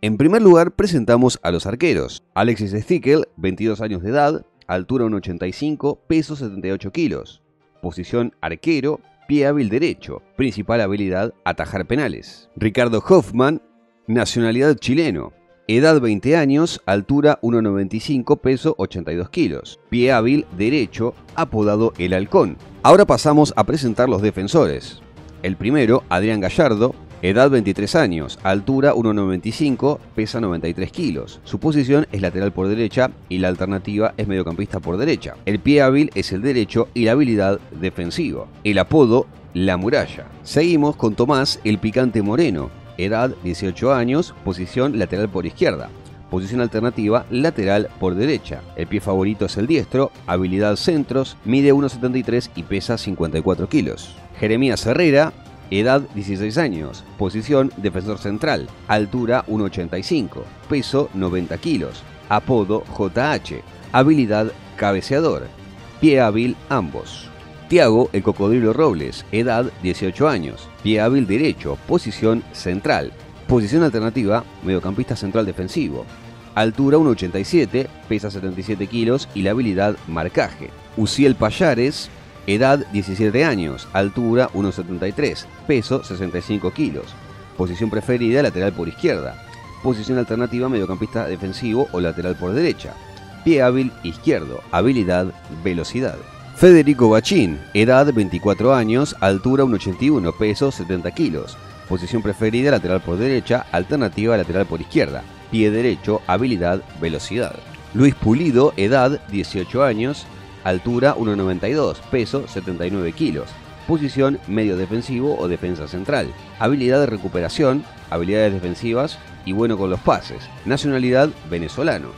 En primer lugar, presentamos a los arqueros. Alexis Stickel, 22 años de edad, altura 1,85, peso 78 kilos. Posición arquero, pie hábil derecho, principal habilidad atajar penales. Ricardo Hoffman, nacionalidad chileno, edad 20 años, altura 1,95, peso 82 kilos. Pie hábil derecho, apodado El Halcón. Ahora pasamos a presentar los defensores. El primero, Adrián Gallardo, Edad 23 años, altura 1,95, pesa 93 kilos. Su posición es lateral por derecha y la alternativa es mediocampista por derecha. El pie hábil es el derecho y la habilidad defensiva. El apodo, La Muralla. Seguimos con Tomás el Picante Moreno, edad 18 años, posición lateral por izquierda. Posición alternativa, lateral por derecha. El pie favorito es el diestro, habilidad centros, mide 1,73 y pesa 54 kilos. Jeremías Herrera, Edad 16 años. Posición defensor central. Altura 1,85. Peso 90 kilos. Apodo JH. Habilidad cabeceador. Pie hábil ambos. Tiago el Cocodrilo Robles. Edad 18 años. Pie hábil derecho. Posición central. Posición alternativa. Mediocampista central defensivo. Altura 1,87. Pesa 77 kilos y la habilidad marcaje. Uciel Payares Edad 17 años, altura 1,73, peso 65 kilos. Posición preferida lateral por izquierda. Posición alternativa mediocampista defensivo o lateral por derecha. Pie hábil izquierdo, habilidad, velocidad. Federico Bachín, edad 24 años, altura 1,81, peso 70 kilos. Posición preferida lateral por derecha, alternativa lateral por izquierda. Pie derecho, habilidad, velocidad. Luis Pulido, edad 18 años, altura 1,92, peso 79 kilos. Posición medio defensivo o defensa central. Habilidad de recuperación, habilidades defensivas y bueno con los pases. Nacionalidad venezolano.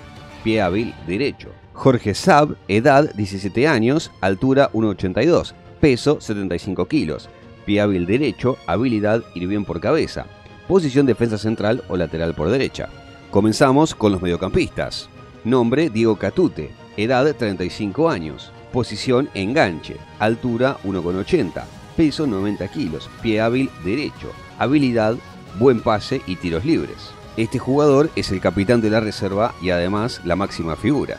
Pie hábil derecho. Jorge Saab, edad 17 años, altura 1,82, peso 75 kilos. Pie hábil derecho, habilidad ir bien por cabeza. Posición defensa central o lateral por derecha. Comenzamos con los mediocampistas. Nombre Diego Catute, edad 35 años, posición enganche, altura 1,80, peso 90 kilos, pie hábil derecho, habilidad, buen pase y tiros libres. Este jugador es el capitán de la reserva y además la máxima figura.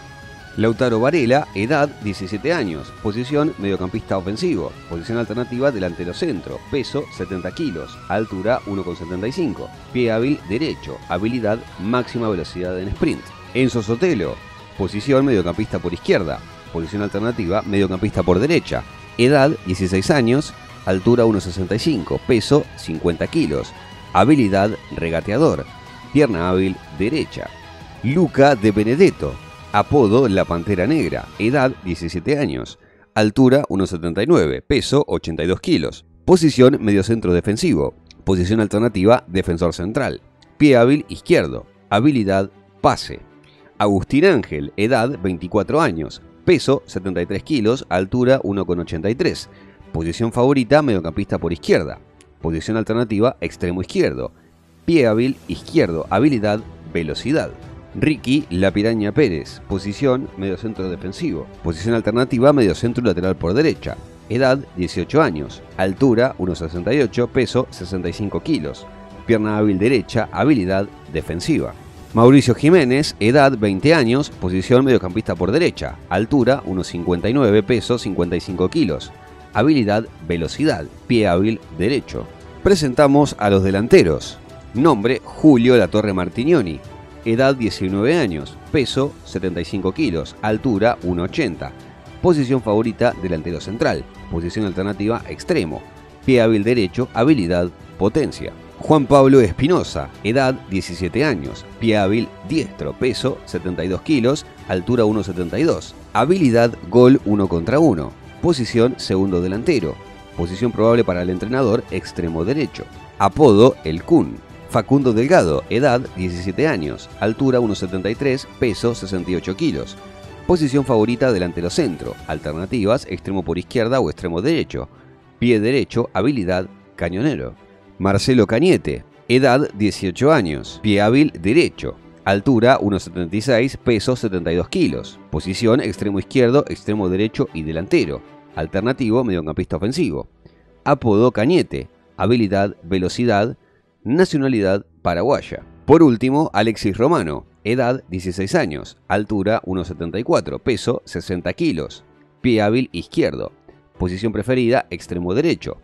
Lautaro Varela, edad 17 años, posición mediocampista ofensivo, posición alternativa delantero centro, peso 70 kilos, altura 1,75, pie hábil derecho, habilidad máxima velocidad en sprint. Enzo Sotelo, posición mediocampista por izquierda, posición alternativa mediocampista por derecha, edad 16 años, altura 1,65, peso 50 kilos, habilidad regateador, pierna hábil derecha. Luca de Benedetto, apodo La Pantera Negra, edad 17 años, altura 1,79, peso 82 kilos, posición mediocentro defensivo, posición alternativa defensor central, pie hábil izquierdo, habilidad pase. Agustín Ángel, edad 24 años, peso 73 kilos, altura 1,83. Posición favorita, mediocampista por izquierda. Posición alternativa, extremo izquierdo. Pie hábil, izquierdo. Habilidad, velocidad. Ricky La Piraña Pérez, posición mediocentro defensivo. Posición alternativa, mediocentro lateral por derecha. Edad 18 años. Altura 1,68, peso 65 kilos. Pierna hábil derecha, habilidad defensiva. Mauricio Jiménez, edad 20 años, posición mediocampista por derecha, altura 1,59, peso 55 kilos, habilidad velocidad, pie hábil derecho. Presentamos a los delanteros. Nombre Julio La Torre Martignoni, edad 19 años, peso 75 kilos, altura 1,80. Posición favorita delantero central, posición alternativa extremo, pie hábil derecho, habilidad potencia. Juan Pablo Espinosa, edad 17 años, pie hábil diestro, peso 72 kilos, altura 1,72, habilidad gol 1 contra 1, posición segundo delantero, posición probable para el entrenador extremo derecho, apodo El Kun, Facundo Delgado, edad 17 años, altura 1,73, peso 68 kilos, posición favorita delantero centro, alternativas extremo por izquierda o extremo derecho, pie derecho, habilidad cañonero. Marcelo Cañete, edad 18 años, pie hábil derecho, altura 1,76, peso 72 kilos, posición extremo izquierdo, extremo derecho y delantero, alternativo mediocampista ofensivo, apodo Cañete, habilidad, velocidad, nacionalidad paraguaya. Por último, Alexis Romano, edad 16 años, altura 1,74, peso 60 kilos, pie hábil izquierdo, posición preferida extremo derecho,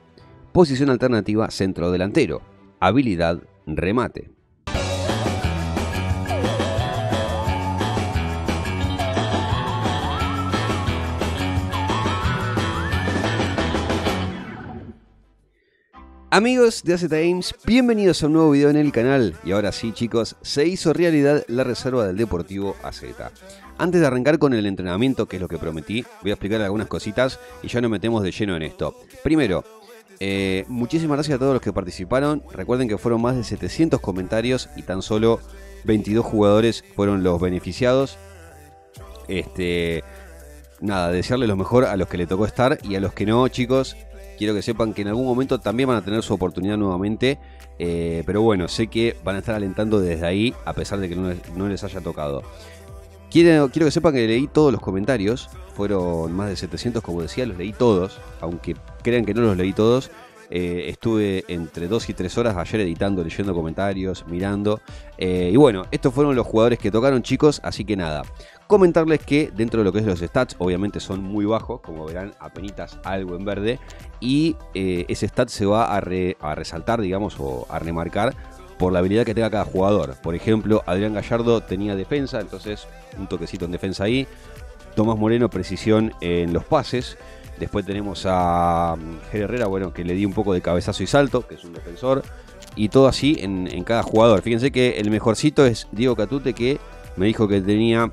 posición alternativa centro delantero, habilidad remate. Amigos de AZ Games, bienvenidos a un nuevo video en el canal. Y ahora sí chicos, se hizo realidad la reserva del Deportivo AZ. Antes de arrancar con el entrenamiento, que es lo que prometí, voy a explicar algunas cositas y ya nos metemos de lleno en esto. Primero, eh, muchísimas gracias a todos los que participaron. Recuerden que fueron más de 700 comentarios y tan solo 22 jugadores fueron los beneficiados. Este, nada, desearle lo mejor a los que le tocó estar y a los que no, chicos, quiero que sepan que en algún momento también van a tener su oportunidad nuevamente. Eh, pero bueno, sé que van a estar alentando desde ahí, a pesar de que no les, haya tocado. Quiero, que sepan que leí todos los comentarios. Fueron más de 700, como decía, los leí todos. Aunque crean que no los leí todos. Eh, estuve entre 2 y 3 horas ayer editando, leyendo comentarios, mirando. Eh, y bueno, estos fueron los jugadores que tocaron, chicos. Así que nada, Comentarles que dentro de lo que es los stats, obviamente son muy bajos, como verán, apenas algo en verde. Y eh, ese stat se va a, resaltar, digamos, o a remarcar por la habilidad que tenga cada jugador. Por ejemplo, Adrián Gallardo tenía defensa, entonces un toquecito en defensa ahí. Tomás Moreno, precisión en los pases. Después tenemos a mm, Ger Herrera, bueno, que le di un poco de cabezazo y salto, que es un defensor. Y todo así en, en cada jugador. Fíjense que el mejorcito es Diego Catute, que me dijo que tenía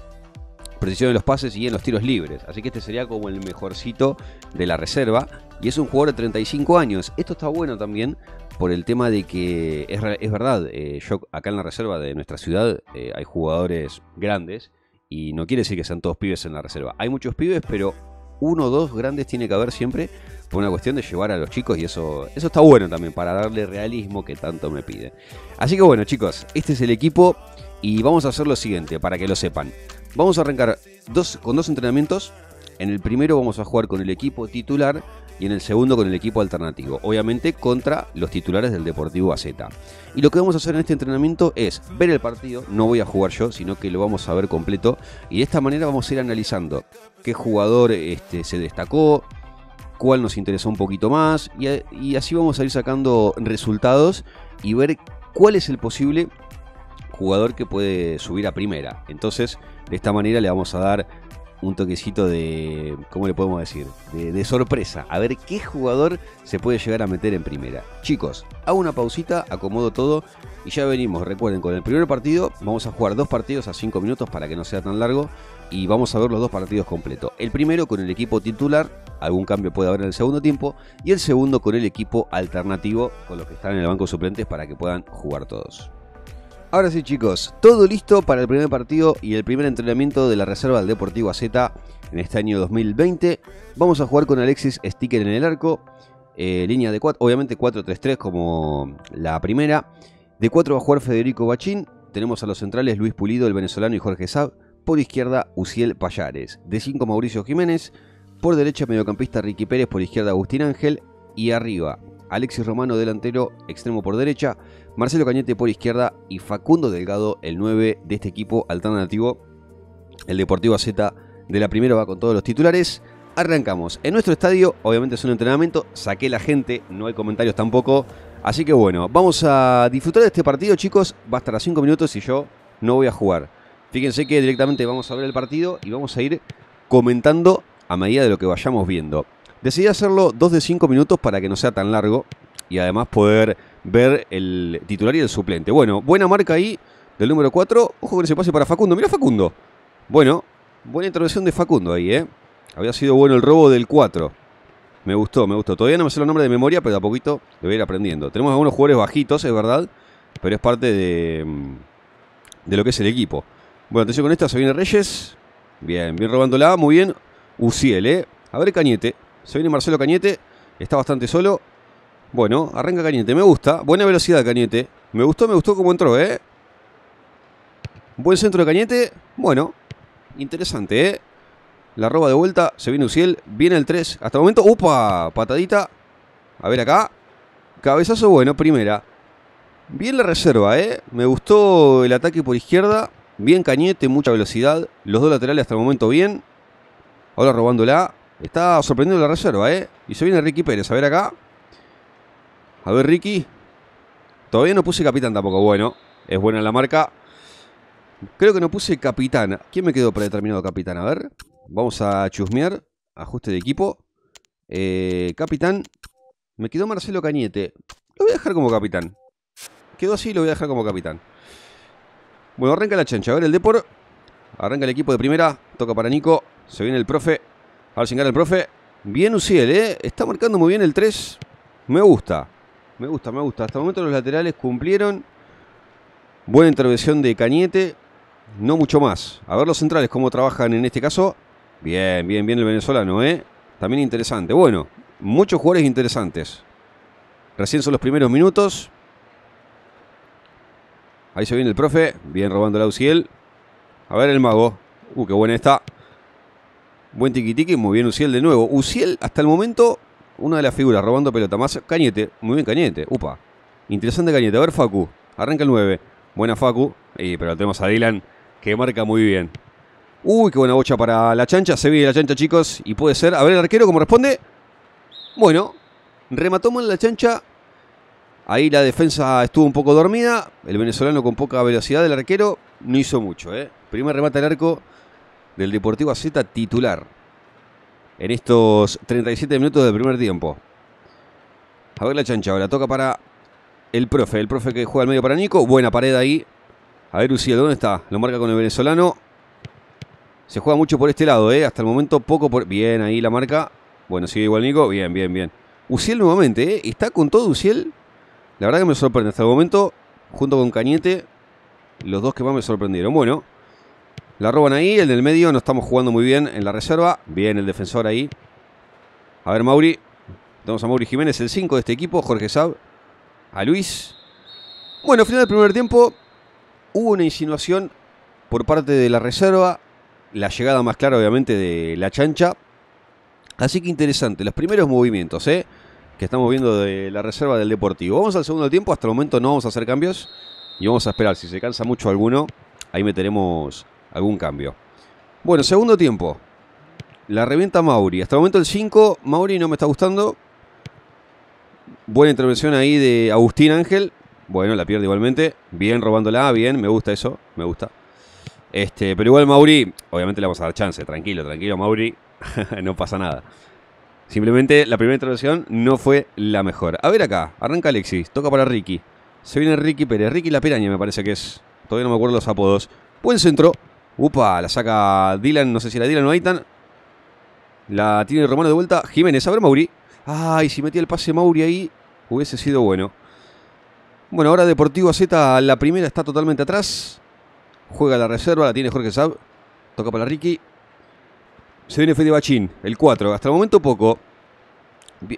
precisión en los pases y en los tiros libres. Así que este sería como el mejorcito de la reserva. Y es un jugador de 35 años. Esto está bueno también por el tema de que es, verdad, eh, yo acá en la reserva de nuestra ciudad eh, hay jugadores grandes y no quiere decir que sean todos pibes en la reserva. Hay muchos pibes, pero uno o dos grandes tiene que haber siempre por una cuestión de llevar a los chicos y eso, eso está bueno también para darle realismo que tanto me pide. Así que bueno chicos, este es el equipo y vamos a hacer lo siguiente para que lo sepan. Vamos a arrancar dos, con dos entrenamientos. En el primero vamos a jugar con el equipo titular y en el segundo con el equipo alternativo. Obviamente contra los titulares del Deportivo AZ. Y lo que vamos a hacer en este entrenamiento es ver el partido. No voy a jugar yo, sino que lo vamos a ver completo. Y de esta manera vamos a ir analizando qué jugador este, se destacó, cuál nos interesó un poquito más. Y, y así vamos a ir sacando resultados y ver cuál es el posible jugador que puede subir a primera. Entonces de esta manera le vamos a dar un toquecito de, ¿cómo le podemos decir? De, sorpresa, a ver qué jugador se puede llegar a meter en primera. Chicos, hago una pausita, acomodo todo y ya venimos. Recuerden, con el primer partido vamos a jugar dos partidos a cinco minutos para que no sea tan largo y vamos a ver los dos partidos completos. El primero con el equipo titular, algún cambio puede haber en el segundo tiempo, y el segundo con el equipo alternativo, con los que están en el banco suplentes para que puedan jugar todos. Ahora sí chicos, todo listo para el primer partido y el primer entrenamiento de la reserva del Deportivo AZ en este año 2020. Vamos a jugar con Alexis Sticker en el arco, eh, línea de 4, obviamente 4-3-3 como la primera. De 4 va a jugar Federico Bachín, tenemos a los centrales Luis Pulido, el venezolano y Jorge Sab. Por izquierda, Uciel Payares. De 5, Mauricio Jiménez. Por derecha, mediocampista Ricky Pérez. Por izquierda, Agustín Ángel. Y arriba, Alexis Romano, delantero, extremo por derecha. Marcelo Cañete por izquierda y Facundo Delgado, el 9 de este equipo alternativo. El Deportivo Z de la primera va con todos los titulares. Arrancamos. En nuestro estadio, obviamente es un entrenamiento, saqué la gente, no hay comentarios tampoco. Así que bueno, vamos a disfrutar de este partido, chicos. Va a estar a 5 minutos y yo no voy a jugar. Fíjense que directamente vamos a ver el partido y vamos a ir comentando a medida de lo que vayamos viendo. Decidí hacerlo 2 de 5 minutos para que no sea tan largo y además poder ver el titular y el suplente. Bueno, buena marca ahí del número 4. Ojo que se pase para Facundo. Mira Facundo. Bueno, buena intervención de Facundo ahí, ¿eh? Había sido bueno el robo del 4. Me gustó, me gustó. Todavía no me sé los nombres de memoria, pero a poquito lo voy a ir aprendiendo. Tenemos algunos jugadores bajitos, es verdad, pero es parte de, mm, de lo que es el equipo. Bueno, atención con esta, se viene Reyes. Bien, bien robándola, muy bien. Uciel, ¿eh? A ver Cañete. Se viene Marcelo Cañete. Está bastante solo. Bueno, arranca Cañete, me gusta. Buena velocidad Cañete. Me gustó, me gustó cómo entró, ¿eh? Buen centro de Cañete. Bueno, interesante, ¿eh? La roba de vuelta, se viene Uciel, viene el 3. Hasta el momento, ¡upa! Patadita. A ver acá. Cabezazo bueno, primera. Bien la reserva, ¿eh? Me gustó el ataque por izquierda. Bien Cañete, mucha velocidad. Los dos laterales hasta el momento bien. Ahora robándola. Está sorprendiendo la reserva, ¿eh? Y se viene Ricky Pérez. A ver acá. A ver, Ricky. Todavía no puse capitán tampoco. Bueno, es buena la marca. Creo que no puse capitán. ¿Quién me quedó predeterminado capitán? A ver. Vamos a chusmear. Ajuste de equipo. Eh, capitán. Me quedó Marcelo Cañete. Lo voy a dejar como capitán. Quedó así, lo voy a dejar como capitán. Bueno, arranca la chancha. A ver el Depor. Arranca el equipo de primera. Toca para Nico. Se viene el profe. A ver si el profe. Bien Uciel, ¿eh? Está marcando muy bien el 3. Me gusta. Me gusta, me gusta. Hasta el momento los laterales cumplieron. Buena intervención de Cañete. No mucho más. A ver los centrales cómo trabajan en este caso. Bien, bien, bien el venezolano, ¿eh? También interesante. Bueno, muchos jugadores interesantes. Recién son los primeros minutos. Ahí se viene el profe. Bien robando la Uciel. A ver el mago. Uh, qué buena está. Buen tiki Muy bien Uciel de nuevo. Uciel, hasta el momento, una de las figuras robando pelota. Más Cañete. Muy bien Cañete. Upa. Interesante Cañete. A ver Facu. Arranca el 9. Buena Facu. Y, pero tenemos a Dylan que marca muy bien. Uy, qué buena bocha para la chancha. Se viene la chancha, chicos. Y puede ser. A ver el arquero cómo responde. Bueno, remató mal la chancha. Ahí la defensa estuvo un poco dormida. El venezolano con poca velocidad del arquero no hizo mucho. ¿eh? Primer remate al arco del Deportivo Z titular. En estos 37 minutos del primer tiempo. A ver la chancha ahora. Toca para el profe. El profe que juega al medio para Nico. Buena pared ahí. A ver Uciel, ¿dónde está? Lo marca con el venezolano. Se juega mucho por este lado, ¿eh? Hasta el momento poco por... Bien, ahí la marca. Bueno, sigue igual Nico. Bien, bien, bien. Uciel nuevamente, ¿eh? Está con todo Uciel. La verdad que me sorprende. Hasta el momento, junto con Cañete, los dos que más me sorprendieron. Bueno, la roban ahí. El del medio no estamos jugando muy bien en la reserva. Bien, el defensor ahí. A ver, Mauri. Tenemos a Mauri Jiménez, el 5 de este equipo. Jorge Sab. A Luis. Bueno, final del primer tiempo. Hubo una insinuación por parte de la reserva la llegada más clara obviamente de la chancha. Así que interesante, los primeros movimientos ¿eh? que estamos viendo de la reserva del Deportivo. Vamos al segundo tiempo, hasta el momento no vamos a hacer cambios y vamos a esperar, si se cansa mucho alguno, ahí meteremos algún cambio. Bueno, segundo tiempo. La revienta Mauri. Hasta el momento el 5, Mauri no me está gustando. Buena intervención ahí de Agustín Ángel. Bueno, la pierde igualmente. Bien robándola, bien, me gusta eso, me gusta. Este, pero igual Mauri, obviamente le vamos a dar chance, tranquilo, tranquilo Mauri, no pasa nada. Simplemente la primera intervención no fue la mejor. A ver acá, arranca Alexis, toca para Ricky. Se viene Ricky Pérez, Ricky La Peraña me parece que es. Todavía no me acuerdo los apodos. Buen centro. Upa, la saca Dylan, no sé si la Dylan o Aitan. La tiene Romano de vuelta. Jiménez, a ver Mauri. Ay, si metía el pase Mauri ahí, hubiese sido bueno. Bueno, ahora Deportivo Z, la primera está totalmente atrás. Juega la reserva, la tiene Jorge Sab. Toca para Ricky. Se viene Fede Bachín, el 4. Hasta el momento poco.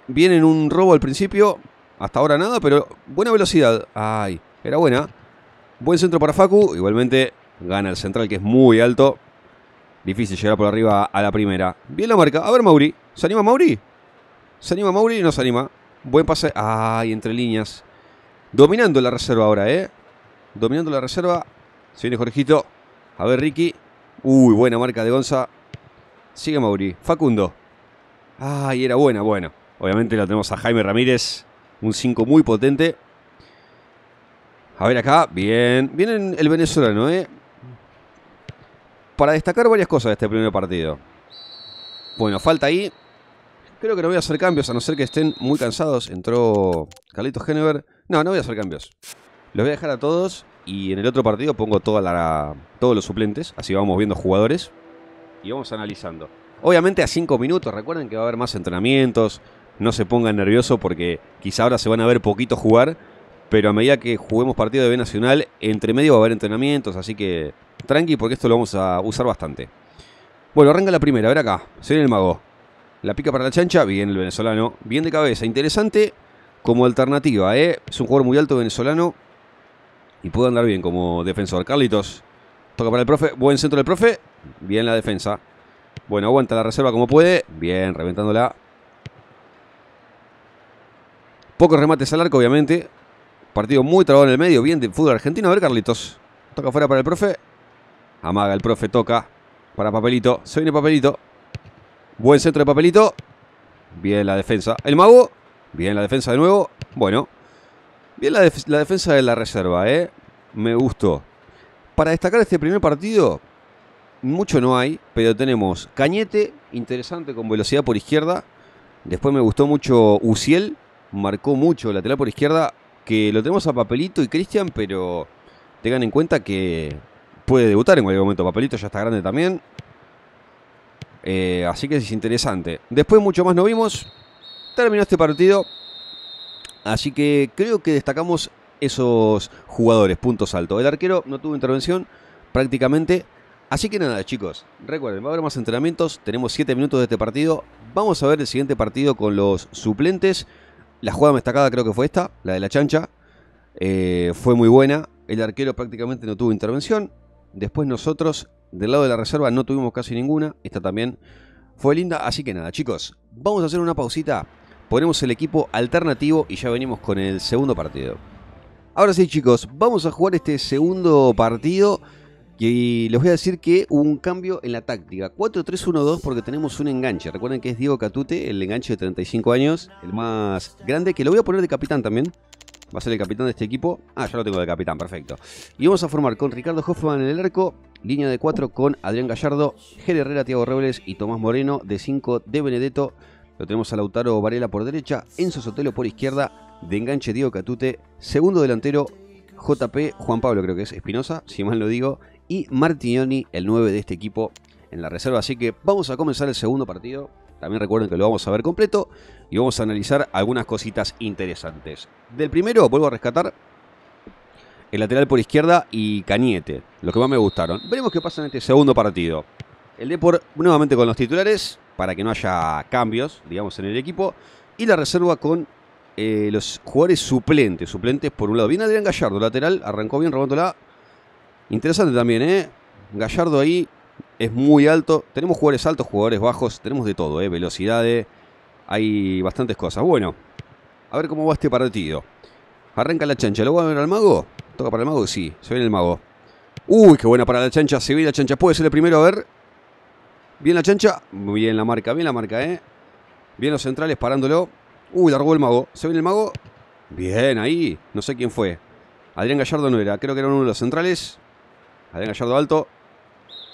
Viene en un robo al principio. Hasta ahora nada, pero buena velocidad. Ay, era buena. Buen centro para Facu. Igualmente gana el central que es muy alto. Difícil llegar por arriba a la primera. Bien la marca. A ver, Mauri. ¿Se anima Mauri? ¿Se anima Mauri? No se anima. Buen pase. Ay, entre líneas. Dominando la reserva ahora, ¿eh? Dominando la reserva. Se viene Jorgito. A ver, Ricky. Uy, buena marca de Gonza. Sigue Mauri. Facundo. Ay, era buena, bueno. Obviamente la tenemos a Jaime Ramírez. Un 5 muy potente. A ver acá. Bien. Viene el venezolano, ¿eh? Para destacar varias cosas de este primer partido. Bueno, falta ahí. Creo que no voy a hacer cambios, a no ser que estén muy cansados. Entró Carlitos Genever. No, no voy a hacer cambios. Los voy a dejar a todos y en el otro partido pongo todos los suplentes, así vamos viendo jugadores y vamos analizando. Obviamente a 5 minutos, recuerden que va a haber más entrenamientos, no se pongan nerviosos porque quizá ahora se van a ver poquito jugar, pero a medida que juguemos partido de B Nacional, entre medio va a haber entrenamientos, así que tranqui porque esto lo vamos a usar bastante. Bueno, arranca la primera, a ver acá, se viene el mago. La pica para la chancha, bien el venezolano, bien de cabeza, interesante como alternativa, ¿eh? es un jugador muy alto venezolano, y puede andar bien como defensor. Carlitos toca para el profe. Buen centro del profe. Bien la defensa. Bueno, aguanta la reserva como puede. Bien, reventándola. Pocos remates al arco, obviamente. Partido muy trabado en el medio, bien de fútbol argentino. A ver, Carlitos. Toca fuera para el profe. Amaga el profe, toca para Papelito. Se viene Papelito. Buen centro de Papelito. Bien la defensa. El mago. Bien la defensa de nuevo. Bueno. Bien la, la defensa de la reserva, ¿eh? Me gustó. Para destacar este primer partido, mucho no hay, pero tenemos Cañete, interesante con velocidad por izquierda. Después me gustó mucho Uciel, marcó mucho lateral por izquierda, que lo tenemos a Papelito y Cristian, pero tengan en cuenta que puede debutar en cualquier momento. Papelito ya está grande también. Eh, así que es interesante. Después mucho más no vimos. Terminó este partido. Así que creo que destacamos esos jugadores, puntos altos. El arquero no tuvo intervención prácticamente. Así que nada, chicos, recuerden, va a haber más entrenamientos. Tenemos 7 minutos de este partido. Vamos a ver el siguiente partido con los suplentes. La jugada destacada creo que fue esta, la de la chancha. Eh, fue muy buena. El arquero prácticamente no tuvo intervención. Después nosotros, del lado de la reserva, no tuvimos casi ninguna. Esta también fue linda. Así que nada, chicos, vamos a hacer una pausita. Ponemos el equipo alternativo y ya venimos con el segundo partido. Ahora sí, chicos, vamos a jugar este segundo partido. Y les voy a decir que hubo un cambio en la táctica. 4-3-1-2 porque tenemos un enganche. Recuerden que es Diego Catute, el enganche de 35 años, el más grande, que lo voy a poner de capitán también. Va a ser el capitán de este equipo. Ah, ya lo tengo de capitán, perfecto. Y vamos a formar con Ricardo Hoffman en el arco, línea de 4 con Adrián Gallardo, Ger Herrera, Tiago Robles y Tomás Moreno, de 5 de Benedetto. Lo tenemos a Lautaro Varela por derecha, Enzo Sotelo por izquierda, de enganche Diego Catute, segundo delantero JP, Juan Pablo creo que es Espinosa, si mal lo digo, y Martignoni, el 9 de este equipo en la reserva. Así que vamos a comenzar el segundo partido. También recuerden que lo vamos a ver completo y vamos a analizar algunas cositas interesantes. Del primero vuelvo a rescatar el lateral por izquierda y Cañete, lo que más me gustaron. Veremos qué pasa en este segundo partido. El Depor nuevamente con los titulares para que no haya cambios, digamos, en el equipo. Y la reserva con eh, los jugadores suplentes. Suplentes por un lado. Viene Adrián Gallardo, lateral, arrancó bien robándola Interesante también, ¿eh? Gallardo ahí es muy alto. Tenemos jugadores altos, jugadores bajos. Tenemos de todo, ¿eh? Velocidades. Hay bastantes cosas. Bueno, a ver cómo va este partido. Arranca la chancha. ¿Lo va a ver al mago? ¿Toca para el mago? Sí, se viene el mago. Uy, qué buena para la chancha. Se viene la chancha. Puede ser el primero, a ver. Bien la chancha. Bien la marca, bien la marca, ¿eh? Bien los centrales parándolo. Uy, largó el mago. ¿Se viene el mago? Bien, ahí. No sé quién fue. Adrián Gallardo no era. Creo que era uno de los centrales. Adrián Gallardo alto.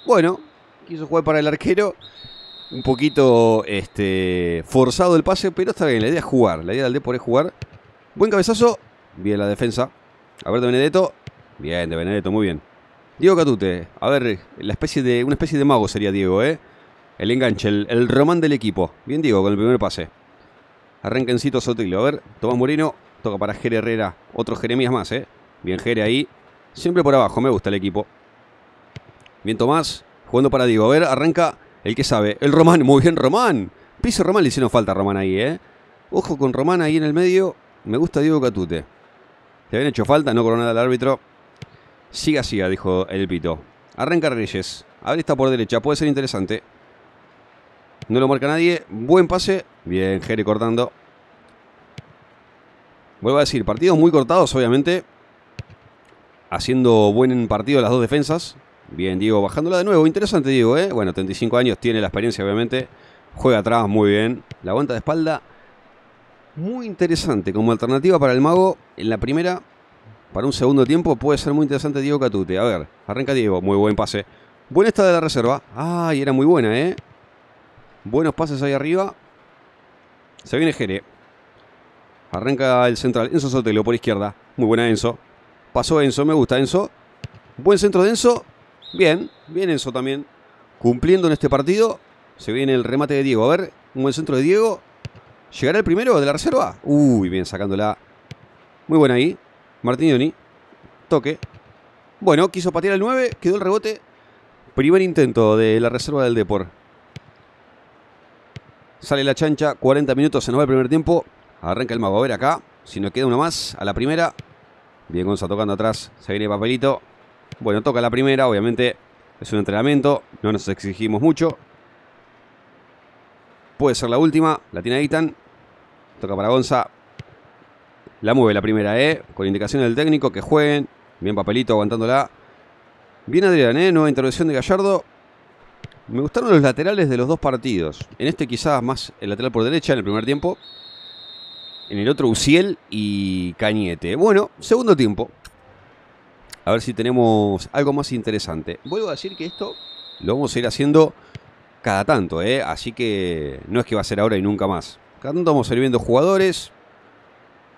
Bueno, quiso jugar para el arquero. Un poquito este, forzado el pase, pero está bien. La idea es jugar. La idea del Depor es jugar. Buen cabezazo. Bien la defensa. A ver de Benedetto. Bien, de Benedetto, muy bien. Diego Catute. A ver, la especie de, una especie de mago sería Diego, ¿eh? El enganche, el, román del equipo. Bien Diego con el primer pase. Arranquencito Sotilo. A ver, Tomás Moreno. Toca para Jere Herrera. Otro Jeremías más, ¿eh? Bien Jere ahí. Siempre por abajo. Me gusta el equipo. Bien Tomás, jugando para Diego. A ver, arranca el que sabe. El Román, muy bien Román. Piso Román, le hicieron falta a Román ahí, ¿eh? Ojo con Román ahí en el medio. Me gusta Diego Catute. Le habían hecho falta, no coronada al árbitro. Siga, siga, dijo el pito. Arranca Reyes. A ver, está por derecha. Puede ser interesante. No lo marca nadie. Buen pase. Bien, Jere cortando. Vuelvo a decir, partidos muy cortados, obviamente. Haciendo buen partido las dos defensas. Bien, Diego, bajándola de nuevo. Interesante, Diego, ¿eh? Bueno, 35 años, tiene la experiencia, obviamente. Juega atrás muy bien. La aguanta de espalda. Muy interesante. Como alternativa para el mago, en la primera, para un segundo tiempo, puede ser muy interesante Diego Catute. A ver, arranca Diego. Muy buen pase. Buena esta de la reserva. Ay, era muy buena, ¿eh? Buenos pases ahí arriba. Se viene Jere. Arranca el central. Enzo Sotelo por izquierda. Muy buena Enzo. Pasó Enzo, me gusta Enzo. Buen centro de Enzo. Bien, bien Enzo también. Cumpliendo en este partido. Se viene el remate de Diego. A ver, un buen centro de Diego. ¿Llegará el primero de la reserva? Uy, bien, sacándola. Muy buena ahí. Martignoni. Toque. Bueno, quiso patear el 9. Quedó el rebote. Primer intento de la reserva del Depor. Sale la chancha. 40 minutos. Se nos va el primer tiempo. Arranca el mago. A ver acá. Si nos queda uno más. A la primera. Bien, Gonza tocando atrás. Se viene papelito. Bueno, toca la primera, obviamente es un entrenamiento, no nos exigimos mucho. Puede ser la última, la tiene Aitan. Toca para Gonza. La mueve la primera, ¿eh? Con indicación del técnico que jueguen. Bien papelito aguantándola. Bien Adrián, ¿eh? Nueva intervención de Gallardo. Me gustaron los laterales de los dos partidos. En este quizás más el lateral por derecha en el primer tiempo. En el otro Uciel y Cañete. Bueno, segundo tiempo. A ver si tenemos algo más interesante. Vuelvo a decir que esto lo vamos a ir haciendo cada tanto, ¿eh? Así que no es que va a ser ahora y nunca más. Cada tanto vamos a ir viendo jugadores.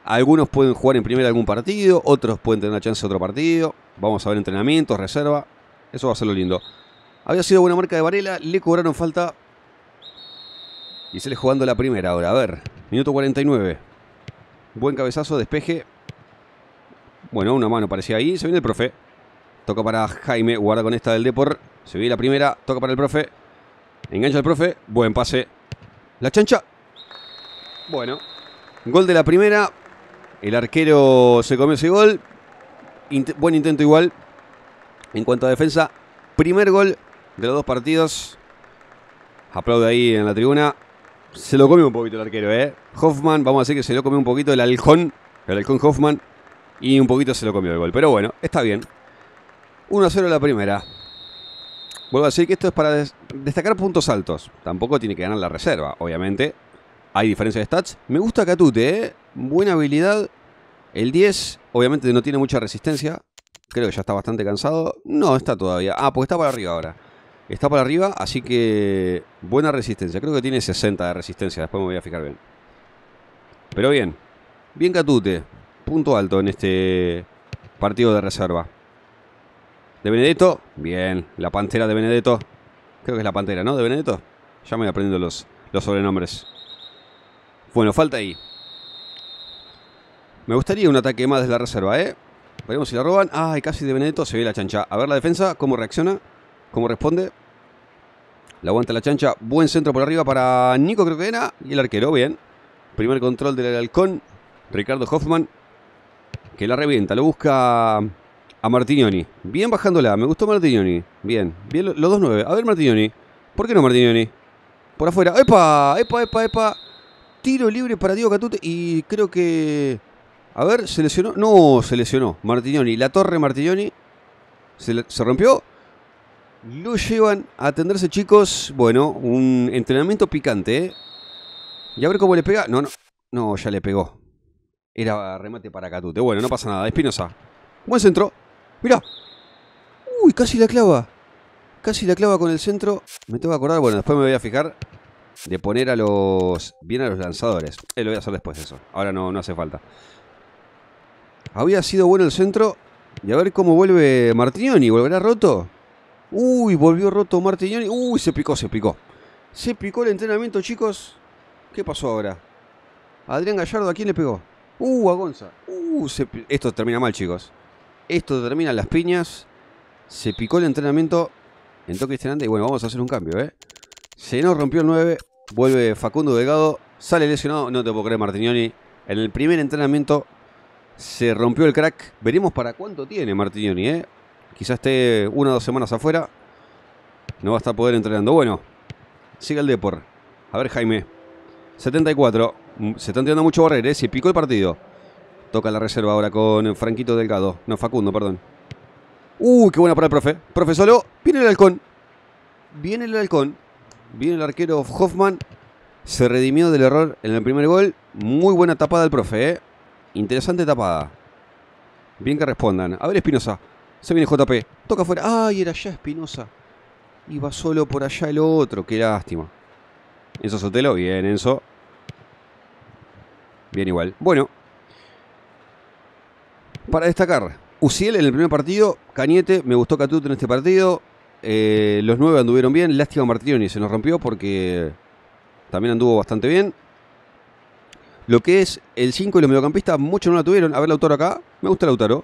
Algunos pueden jugar en primera algún partido, otros pueden tener una chance de otro partido. Vamos a ver entrenamientos, reserva. Eso va a ser lo lindo. Había sido buena marca de Varela, le cobraron falta. Y se le jugando la primera ahora. A ver, minuto 49. Buen cabezazo, despeje. Bueno, una mano parecía ahí. Se viene el profe. Toca para Jaime, guarda con esta del Depor. Se viene la primera, toca para el profe. Engancha el profe, buen pase. La chancha. Bueno, gol de la primera. El arquero se comió ese gol. buen intento igual. En cuanto a defensa, primer gol de los dos partidos. Aplaude ahí en la tribuna. Se lo comió un poquito el arquero, ¿eh? Hoffman, vamos a decir que se lo comió un poquito el halcón. El halcón Hoffman. Y un poquito se lo comió el gol. Pero bueno, está bien. 1 a 0 la primera. Vuelvo a decir que esto es para destacar puntos altos. Tampoco tiene que ganar la reserva, obviamente. Hay diferencia de stats. Me gusta Catute, ¿eh? Buena habilidad. El 10, obviamente no tiene mucha resistencia. Creo que ya está bastante cansado. No, está todavía. Ah, pues está para arriba ahora. Está para arriba, así que buena resistencia. Creo que tiene 60 de resistencia. Después me voy a fijar bien. Pero bien. Bien Catute. Punto alto en este partido de reserva. De Benedetto. Bien. La pantera de Benedetto. Creo que es la pantera, ¿no? De Benedetto. Ya me voy aprendiendo los, los sobrenombres. Bueno, falta ahí. Me gustaría un ataque más desde la reserva, ¿eh? Veremos si la roban. Ay, casi de Benedetto. Se ve la chancha. A ver la defensa. ¿Cómo reacciona? ¿Cómo responde? La aguanta la chancha. Buen centro por arriba para Nico, creo que era. Y el arquero, bien. Primer control del halcón. Ricardo Hoffman. Que la revienta. Lo busca a Martignoni. Bien bajándola. Me gustó Martignoni. Bien. Bien los dos nueve. A ver Martignoni. ¿Por qué no Martignoni? Por afuera. ¡Epa! ¡Epa, epa, epa! Tiro libre para Diego Catute. Y creo que... A ver, ¿se lesionó? No, se lesionó. Martignoni. La torre Martignoni. Se, se rompió. Lo llevan a atenderse, chicos. Bueno, un entrenamiento picante, ¿eh? Y a ver cómo le pega. No, no. No, ya le pegó. Era remate para Catute. Bueno, no pasa nada. Espinosa. Buen centro. Mira. Uy, casi la clava. Casi la clava con el centro. Me tengo que acordar, bueno, después me voy a fijar de poner a los. Bien a los lanzadores. Eh, lo voy a hacer después eso. Ahora no, no hace falta. Había sido bueno el centro. Y a ver cómo vuelve Martignoni. ¿Volverá roto? Uy, volvió roto Martignoni. Uy, se picó, se picó. Se picó el entrenamiento, chicos. ¿Qué pasó ahora? Adrián Gallardo, ¿a quién le pegó? Uh, a. Uh, esto termina mal, chicos. Esto termina las piñas. Se picó el entrenamiento. Entró Cristian Y bueno, vamos a hacer un cambio, ¿eh? Se nos rompió el 9. Vuelve Facundo Delgado. Sale lesionado. No te puedo creer, Martignoni. En el primer entrenamiento se rompió el crack. Veremos para cuánto tiene Martignoni, ¿eh? Quizás esté una o dos semanas afuera. No va a estar poder entrenando. Bueno, sigue el Depor. A ver, Jaime. 74. Se está entrenando mucho Borrer, ¿eh? Se picó el partido. Toca la reserva ahora con Franquito Delgado. No, Facundo, perdón. Uy, qué buena para el profe. Profe solo. Viene el halcón. Viene el halcón. Viene el arquero Hoffman. Se redimió del error en el primer gol. Muy buena tapada del profe, ¿eh? Interesante tapada. Bien que respondan. A ver, Espinosa. Se viene JP. Toca afuera. ¡Ay, era ya Espinosa! Iba solo por allá el otro. Qué lástima. Enzo Sotelo. Bien, Enzo. Bien igual. Bueno, para destacar, Uciel en el primer partido, Cañete, me gustó Catut en este partido. Eh, los nueve anduvieron bien. Lástima Martioni se nos rompió porque también anduvo bastante bien. Lo que es el 5 y los mediocampistas, muchos no la tuvieron. A ver, Lautaro acá. Me gusta Lautaro.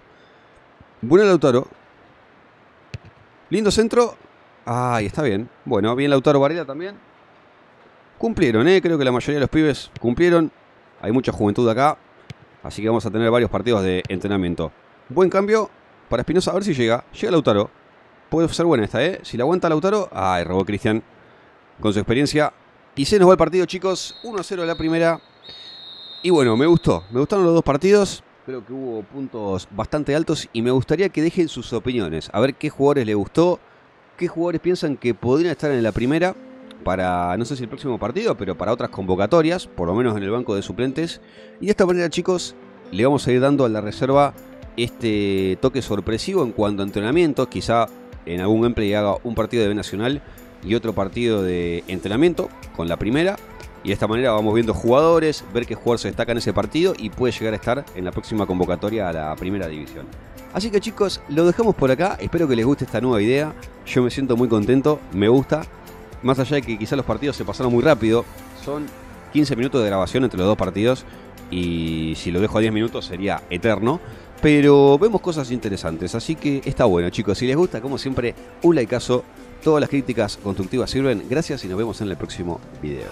Bueno, Lautaro. Lindo centro. Ay, está bien. Bueno, bien Lautaro Varela también. Cumplieron, ¿eh? Creo que la mayoría de los pibes cumplieron. Hay mucha juventud acá. Así que vamos a tener varios partidos de entrenamiento. Buen cambio para Espinosa. A ver si llega. Llega Lautaro. Puede ser buena esta, ¿eh? Si la aguanta Lautaro. Ay, robó Cristian. Con su experiencia. Y se nos va el partido, chicos. 1 0 la primera. Y bueno, me gustó. Me gustaron los dos partidos. Creo que hubo puntos bastante altos y me gustaría que dejen sus opiniones. A ver qué jugadores les gustó, qué jugadores piensan que podrían estar en la primera para, no sé si el próximo partido, pero para otras convocatorias, por lo menos en el banco de suplentes. Y de esta manera, chicos, le vamos a ir dando a la reserva este toque sorpresivo en cuanto a entrenamiento. Quizá en algún gameplay haga un partido de B Nacional y otro partido de entrenamiento con la primera. Y de esta manera vamos viendo jugadores, ver qué jugador se destaca en ese partido y puede llegar a estar en la próxima convocatoria a la primera división. Así que chicos, lo dejamos por acá. Espero que les guste esta nueva idea. Yo me siento muy contento, me gusta. Más allá de que quizás los partidos se pasaron muy rápido, son 15 minutos de grabación entre los dos partidos. Y si lo dejo a 10 minutos sería eterno. Pero vemos cosas interesantes, así que está bueno chicos. Si les gusta, como siempre, un likeazo. Todas las críticas constructivas sirven. Gracias y nos vemos en el próximo video.